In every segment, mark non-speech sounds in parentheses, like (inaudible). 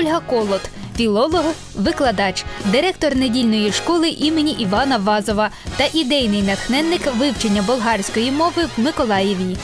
Ольга Колот, філолог, викладач, директор недільної школи імені Івана Вазова та ідейний натхненник вивчення болгарської мови в Миколаєві.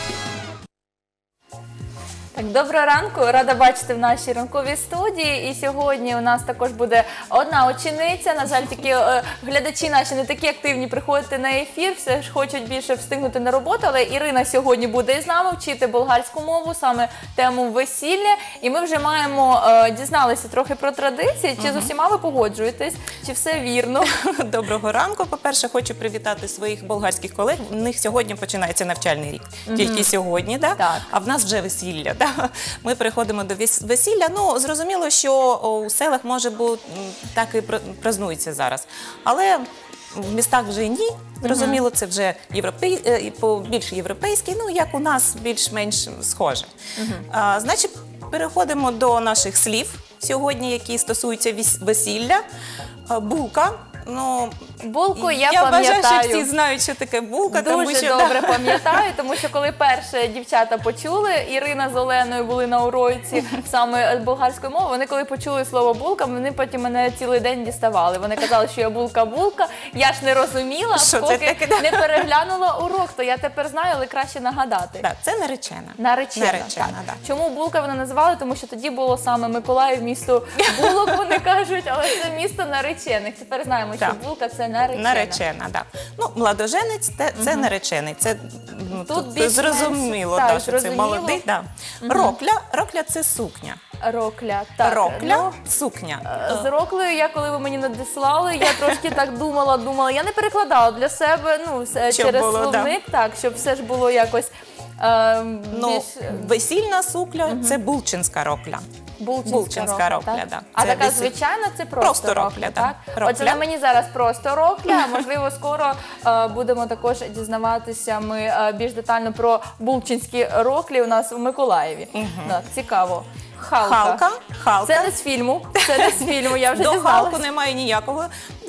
Так, доброго ранку, рада бачити в нашій ранковій студії. І сьогодні у нас також буде одна учениця. На жаль, такі е, глядачі наші не такі активні приходити на ефір, все ж хочуть більше встигнути на роботу. Але Ірина сьогодні буде із нами вчити болгарську мову, саме тему весілля. І ми вже маємо е, дізналися трохи про традиції. Чи з усіма ви погоджуєтесь, чи все вірно? (laughs) Доброго ранку. По-перше, хочу привітати своїх болгарських колег. У них сьогодні починається навчальний рік. Тільки сьогодні, да? Так. а в нас вже весілля. Да? (laughs) Ми приходимо до вес- весілля. Ну, зрозуміло, що у селах може бути так і пр- празнується зараз. Але в містах вже ні. Зрозуміло, це вже європей... е, по більш європейський, ну як у нас більш-менш схоже. А, значить, переходимо до наших слів сьогодні, які стосуються весілля. А, Булка. Ну, Булку я, я вважаю, пам'ятаю. що всі знають, що таке булка, тому Дуже що добре пам'ятаю, тому що коли перше дівчата почули, Ірина з Оленою були на уроці саме болгарської мови. Вони коли почули слово булка, вони потім мене цілий день діставали. Вони казали, що я булка-булка. Я ж не розуміла, Що це поки таке, да? не переглянула урок. То я тепер знаю, але краще нагадати. да, це наречена. Наречена, Наречена, так. да. Чому Булка вони називали? Тому що тоді було саме Миколаїв, місто Булок, кажуть, але це місто наречених. Тепер знаємо, що Так. Булка це наречена. Наречена, да. Ну, младоженець це, це наречений. Це ну, Тут тут, більш-менш, зрозуміло, так, да, що це зрозуміло. молодий. Да. Рокля, рокля це сукня. Рокля. Так. Рокля, Ну, сукня. З роклею, я коли ви мені надіслали, я трошки так думала, думала. Я не перекладала для себе ну, с- Щоб через було, да. словник, так, щоб все ж було якось е, Ну, більш весільна сукля це булчинська рокля. булчинська, булчинська рокля, так? да. А Це така весіль- звичайна це просто, Просто рокля, да. так? Рокля. Отже, на мені зараз просто рокля, а можливо, скоро е, будемо також дізнаватися ми е, більш детально про булчинські роклі у нас у Миколаєві. Так, цікаво. Халка. Халка, халка. Це не з фільму, це не з фільму, я вже До халку немає ніякого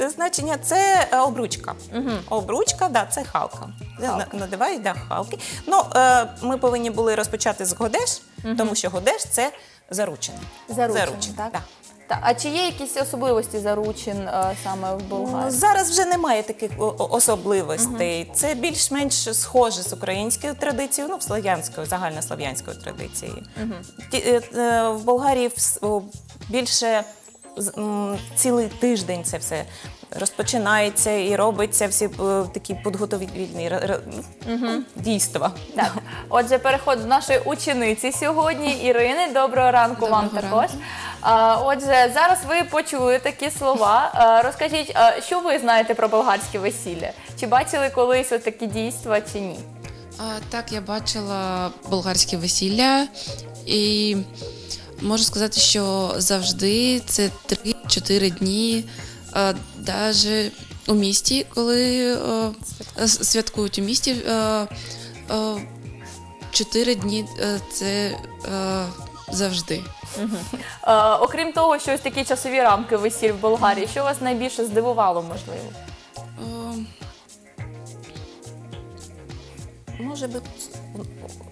значення. Це обручка. обручка. Обручка, да, це халка. Халка. На- Надивають, да, халки. Ну, е, ми повинні були розпочати з годеш, тому що годеш це заручене. Заручене, так? Да. Так, а чи є якісь особливості заручин е, саме в Ну, Болгарії? Зараз вже немає таких о- о- особливостей. Це більш-менш схоже з українською традицією, ну, слов'янською, загальнослов'янською традицією. Ті- е, е, В Болгарії вс- о, більше з- м, цілий тиждень це все розпочинається і робиться всі е, такі підготовительні р- р- ну, дійства. Так, отже, переход до нашої учениці сьогодні, (laughs) Ірини. Доброго ранку вам Доброго також. А, отже, зараз ви почули такі слова. А, розкажіть, а, що ви знаєте про болгарське весілля? Чи бачили колись такі дійства, чи ні? А, так, я бачила болгарське весілля, і можу сказати, що завжди це 3-4 дні, навіть у місті, коли а, святкують у місті. а, а, 4 дні е, це завжди. Е, окрім того, що ось такі часові рамки весіль в Болгарії, що вас найбільше здивувало, можливо? Може бути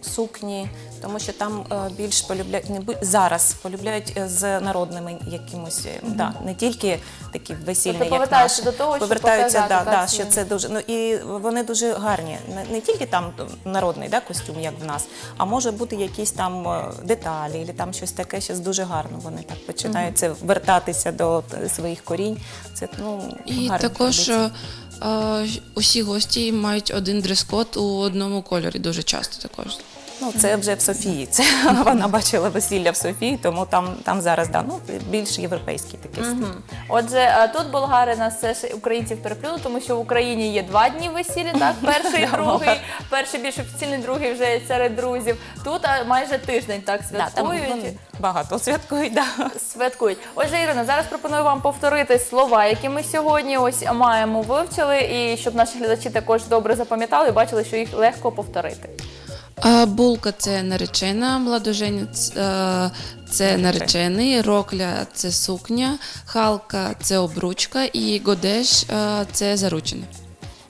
сукні, тому що там е, більш полюбляють не зараз полюбляють е, з народними якимось, е, да, не тільки такі весільні, Тобто як повертаються до того, щоб повертаються, показати, да, да, що це дуже ну і вони дуже гарні. Не, не тільки там народний да, костюм, як в нас, а може бути якісь там деталі, або там щось таке, щось дуже гарно. Вони так починають це вертатися до своїх корінь. Це ну І гарна також традиція. Усі гості мають один дрес-код у одному кольорі дуже часто також. Ну, це вже в Софії. Це (laughs) вона бачила весілля в Софії, тому там, там зараз да, ну, більш європейський такий стиль. Отже, е, тут болгари нас все ж українців переплюнули, тому що в Україні є два дні весілля, так? (laughs) Перший, і другий, перший більш офіційний, другий вже серед друзів. Тут а, майже тиждень так Да, там святкують. вони багато святкують. Да. Святкують. Отже, Ірина, зараз пропоную вам повторити слова, які ми сьогодні ось маємо вивчили, і щоб наші глядачі також добре запам'ятали і бачили, що їх легко повторити. А булка це наречена, младоженець е, це наречений, рокля це сукня, халка це обручка і годеш е, це заручене.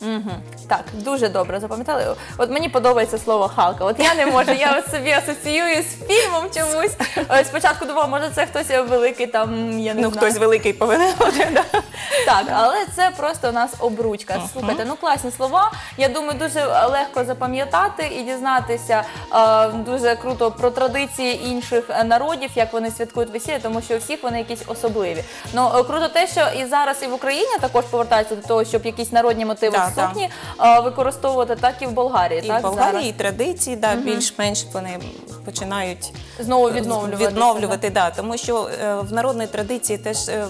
Угу. Так, дуже добре запам'ятали. От мені подобається слово Халка. От я не можу, я от собі асоціюю з фільмом чомусь. Е, Спочатку думала, може це хтось великий там, я не Ну, знаю. хтось великий повинен бути. да. Так, але це просто у нас обручка. Слухайте, ну класні слова. Я думаю, дуже легко запам'ятати і дізнатися е, дуже круто про традиції інших е, народів, як вони святкують весілля, тому що у всіх вони якісь особливі. Ну е, круто те, що і зараз і в Україні також повертаються до того, щоб якісь народні мотиви да. Сукні е, використовувати, так і в Болгарії. І так, в Болгарії, і традиції, да, більш-менш вони починають Знову відновлюватися, відновлювати, да, тому що е, в народної традиції теж е,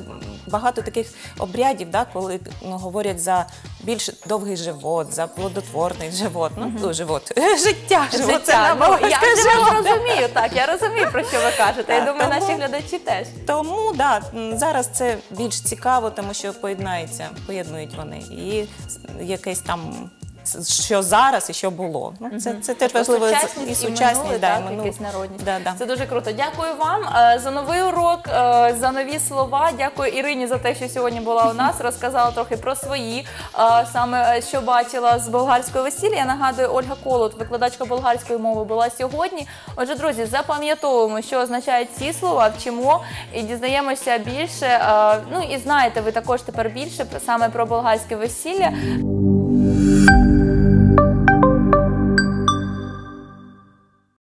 багато таких обрядів, да, коли ну, говорять за більш довгий живот, за плодотворний живот, ну, (laughs) ну, живот, життя, живот, це Життя. Ну, я вас розумію, так, я розумію, про що ви кажете. Я Так, думаю, тому- наші глядачі теж. Тому да, м, зараз це більш цікаво, тому що поєднається, поєднують вони. І с- якесь там, що зараз і що було. Ну, це, це теж Тобто важливо. сучасність і і сучасність, минуле, да, так, минуле. якась народність. Да, да. Це дуже круто. Дякую вам е, за новий урок, е, за нові слова. Дякую Ірині за те, що сьогодні була у нас. Розказала трохи про свої, е, саме е, що бачила з болгарського весілля. Я нагадую, Ольга Колот, викладачка болгарської мови, була сьогодні. Отже, друзі, запам'ятовуємо, що означають ці слова, вчимо і дізнаємося більше. е, Ну і знаєте, ви також тепер більше саме про болгарське весілля.